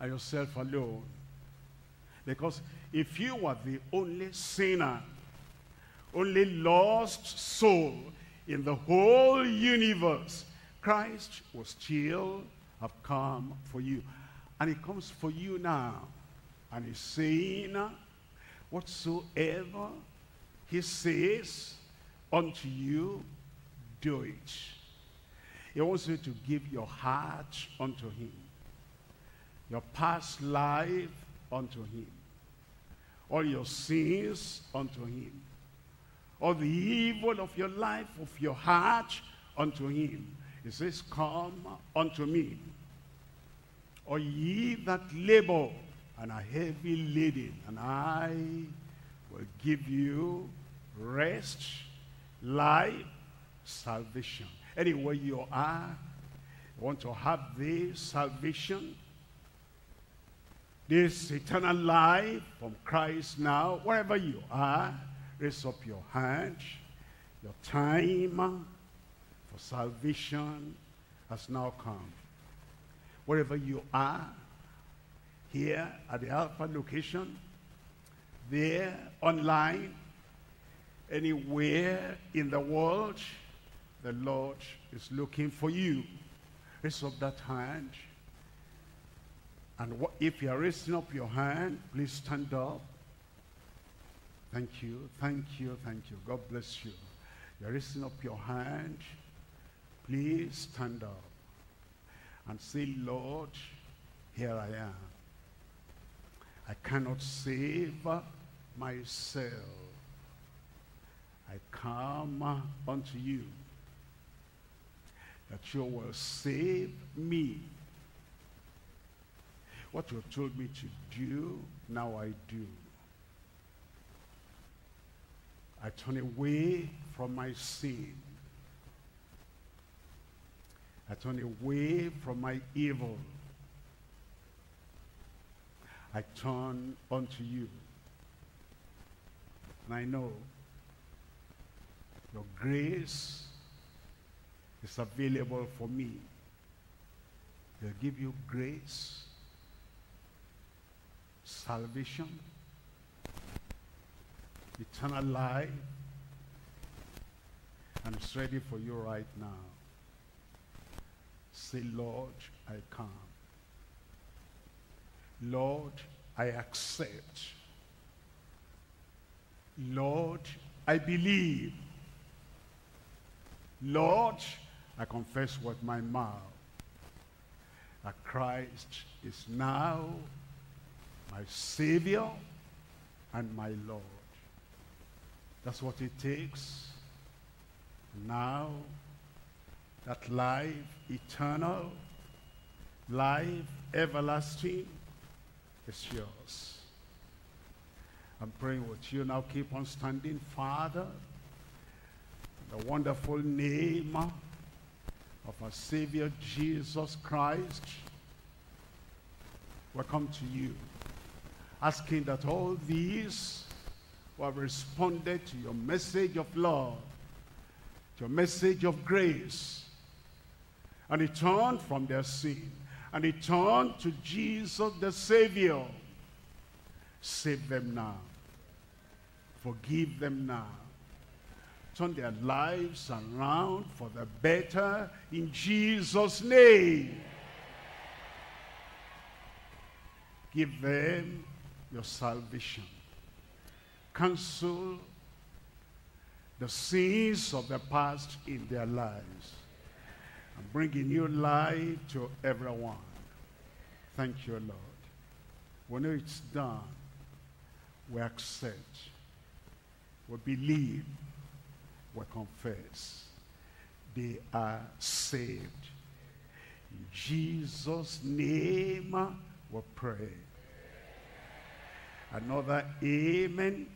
and yourself alone. Because if you were the only sinner, only lost soul in the whole universe, Christ will still have come for you. And he comes for you now. And he's saying, whatsoever he says unto you, do it. He wants you to give your heart unto him. Your past life unto him. All your sins unto him. All the evil of your life, of your heart unto him. He says, come unto me. Or ye that labor and are heavy laden, and I will give you rest, life, salvation. Anywhere you are, you want to have this salvation, this eternal life from Christ now, wherever you are, raise up your hand. Your time for salvation has now come. Wherever you are, here at the Alpha location, there, online, anywhere in the world, the Lord is looking for you. Raise up that hand. And if you are raising up your hand, please stand up. Thank you, thank you, thank you. God bless you. You're raising up your hand. Please stand up and say, Lord, here I am. I cannot save myself. I come unto you that you will save me. What you have told me to do, now I do. I turn away from my sin. I turn away from my evil. I turn unto you. And I know your grace is available for me. He'll give you grace, salvation, eternal life, and it's ready for you right now. Say, Lord, I come. Lord, I accept. Lord, I believe. Lord, I confess with my mouth that Christ is now my Savior and my Lord. That's what it takes. Now, that life eternal, life everlasting is yours. I'm praying with you now. Keep on standing, Father. The wonderful name of our Savior Jesus Christ. We come to you, asking that all these who have responded to your message of love, to your message of grace, and he turned from their sin, and he turned to Jesus the Savior. Save them now. Forgive them now. Turn their lives around for the better in Jesus' name. Give them your salvation. Cancel the sins of the past in their lives. And bring a new life to everyone. Thank you, Lord. When it's done, we accept, we believe, we confess. They are saved. In Jesus' name we pray. Another amen.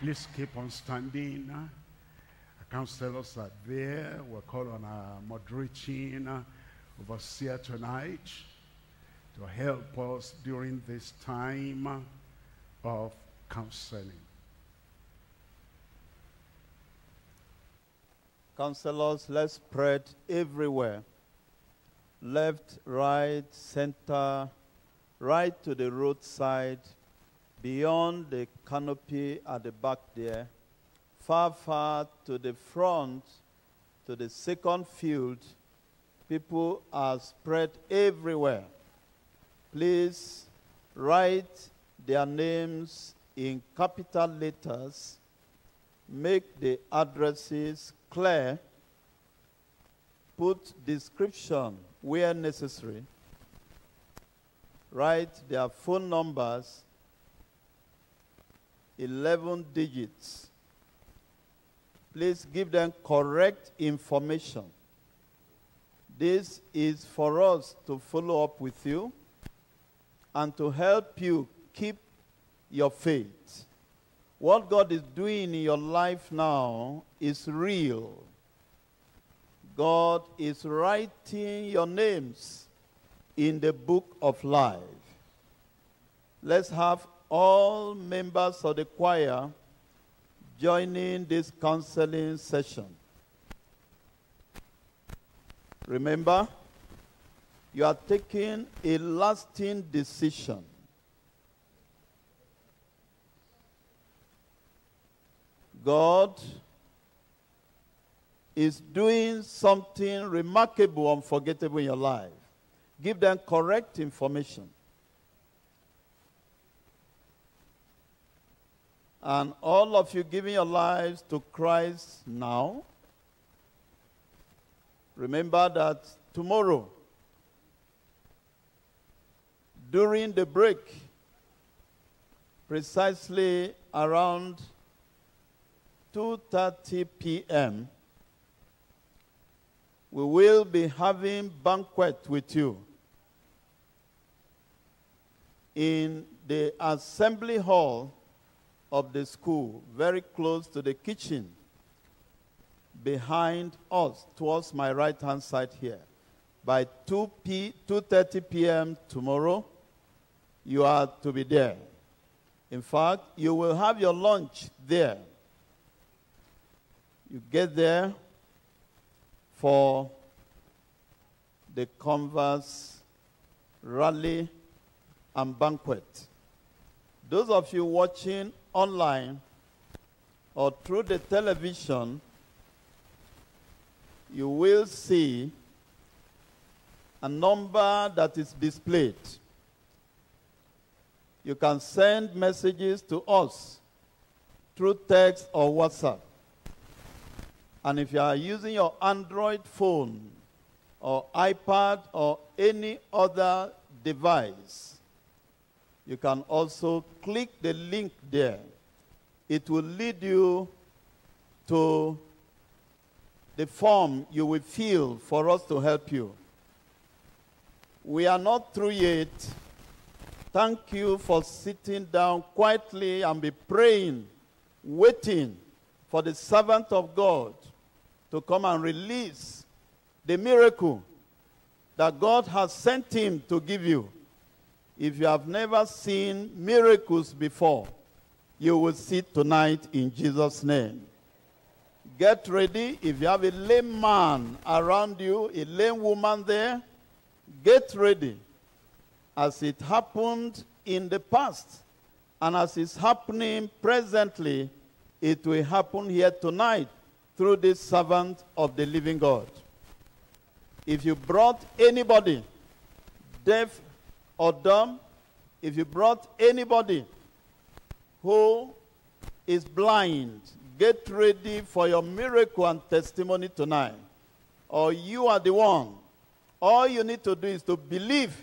Please keep on standing. Counselors are there. We'll call on our moderating uh, overseer tonight to help us during this time of counseling. Counselors, let's spread everywhere. left, right, center, right to the roadside, beyond the canopy at the back there, far, far to the front, to the second field. People are spread everywhere. Please write their names in capital letters. Make the addresses clear. Put description where necessary. Write their phone numbers 11 digits. Please give them correct information. This is for us to follow up with you and to help you keep your faith. What God is doing in your life now is real. God is writing your names in the book of life. Let's have all members of the choir joining this counseling session. Remember, you are taking a lasting decision. God is doing something remarkable, and unforgettable in your life. Give them correct information. And all of you giving your lives to Christ now, remember that tomorrow, during the break, precisely around 2.30 p.m., we will be having banquet with you in the assembly hall of the school, very close to the kitchen, behind us, towards my right-hand side here. By 2 p 2.30 p.m. tomorrow, you are to be there. In fact, you will have your lunch there. You get there for the converse rally and banquet. Those of you watching online or through the television, you will see a number that is displayed. You can send messages to us through text or WhatsApp. And if you are using your Android phone or iPad or any other device, you can also click the link there. It will lead you to the form you will fill for us to help you. We are not through yet. Thank you for sitting down quietly and be praying, waiting for the servant of God to come and release the miracle that God has sent him to give you. If you have never seen miracles before, you will see tonight in Jesus' name. Get ready. If you have a lame man around you, a lame woman there, get ready. As it happened in the past, and as it's happening presently, it will happen here tonight through this servant of the living God. If you brought anybody deaf or dumb, if you brought anybody who is blind, get ready for your miracle and testimony tonight. Or you are the one. All you need to do is to believe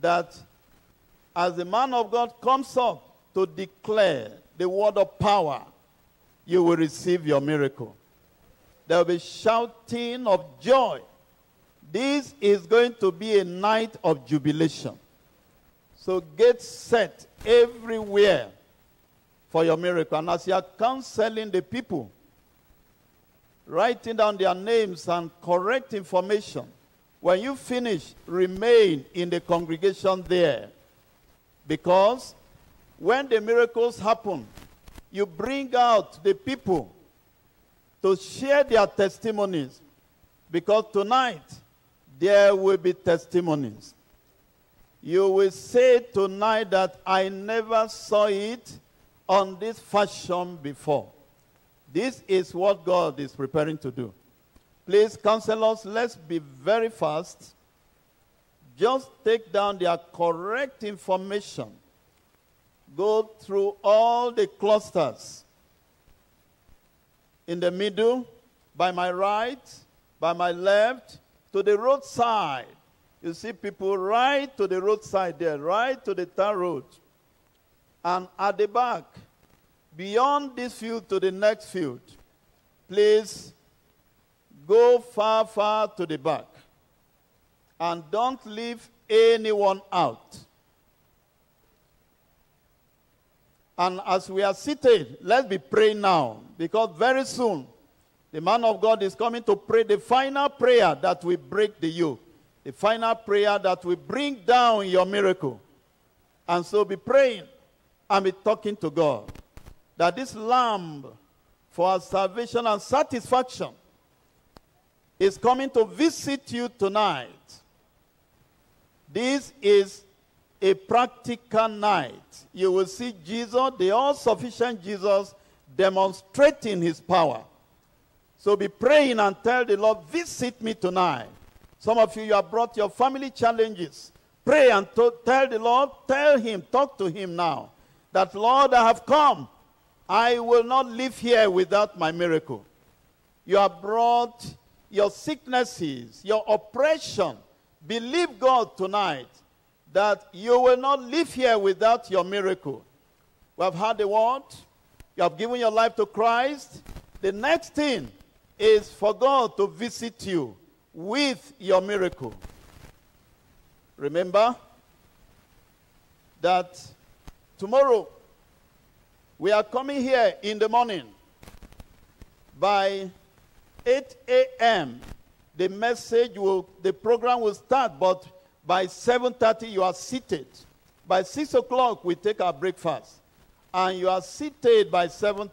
that as the man of God comes up to declare the word of power, you will receive your miracle. There will be shouting of joy this is going to be a night of jubilation. So get set everywhere for your miracle. And as you are counseling the people, writing down their names and correct information, when you finish, remain in the congregation there. Because when the miracles happen, you bring out the people to share their testimonies. Because tonight, there will be testimonies. You will say tonight that I never saw it on this fashion before. This is what God is preparing to do. Please, counselors, let's be very fast. Just take down their correct information. Go through all the clusters. In the middle, by my right, by my left, to the roadside. You see people right to the roadside there, right to the tar road. And at the back, beyond this field to the next field, please go far, far to the back. And don't leave anyone out. And as we are seated, let's be praying now. Because very soon, the man of God is coming to pray the final prayer that will break the yoke. The final prayer that will bring down your miracle. And so be praying and be talking to God. That this lamb for our salvation and satisfaction is coming to visit you tonight. This is a practical night. You will see Jesus, the all sufficient Jesus, demonstrating his power. So be praying and tell the Lord, visit me tonight. Some of you, you have brought your family challenges. Pray and tell the Lord, tell him, talk to him now. That, Lord, I have come. I will not live here without my miracle. You have brought your sicknesses, your oppression. Believe God tonight that you will not live here without your miracle. We have had the word. You have given your life to Christ. The next thing is for God to visit you with your miracle. Remember that tomorrow we are coming here in the morning by 8 a.m. The message will, the program will start, but by 7.30 you are seated. By 6 o'clock we take our breakfast. And you are seated by 7.30